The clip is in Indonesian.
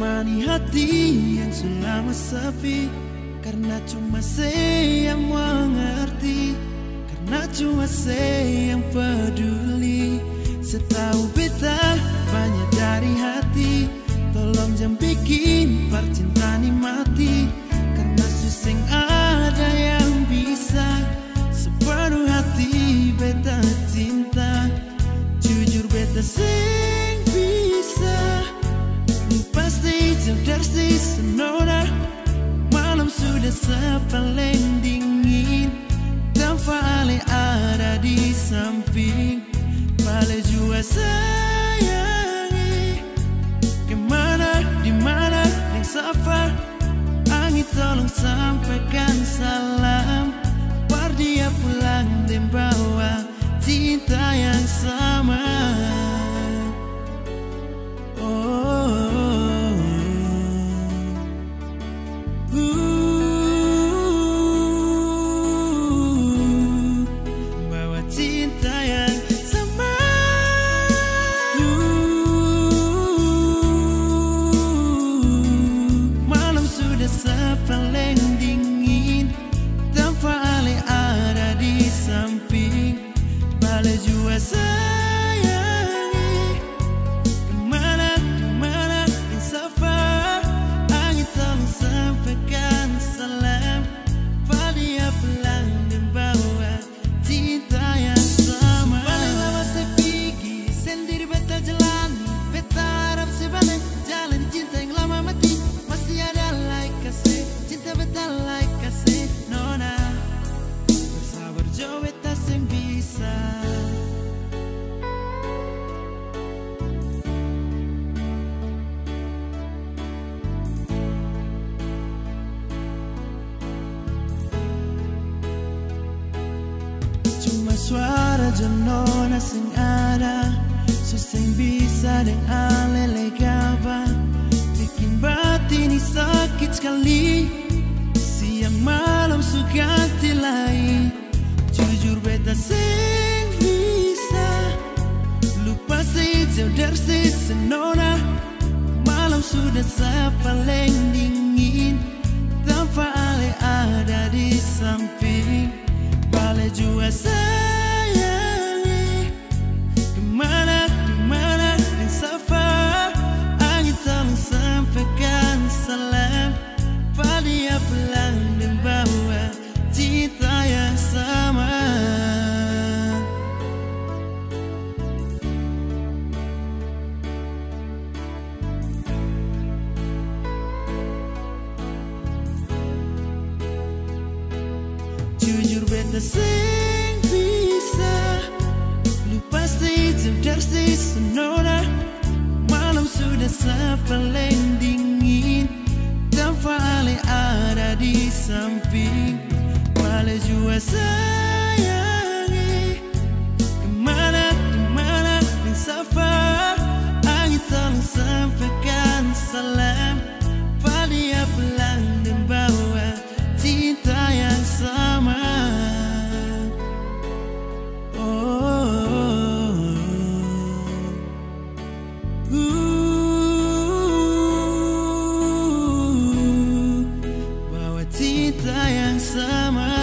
Temani hati yang selama sepi. Karena cuma saya yang mengerti. Karena cuma saya pasti jauh si senona Malam sudah sepaling dingin. Tanpa ale ada di samping. Bale jua sayangi. Ke mana, di mana, yang safa Angin tolong sampaikan salam. Par pulang Malam sudah sepaling dingin Tanpa ale ada di samping Bale jua sayangi Bersabar bisa Cuma suara jenona sing ada Suseng bisa dan alele gaba. Bikin batin ini sakit sekali malam suganti lain. Jujur beta sing bisa. Lupa si jauh dari si senona Malam sudah sepaling dingin. Tanpa ale ada di samping sepaling dingin Tanpa ale ada di samping Bale jua sayangi cinta yang sama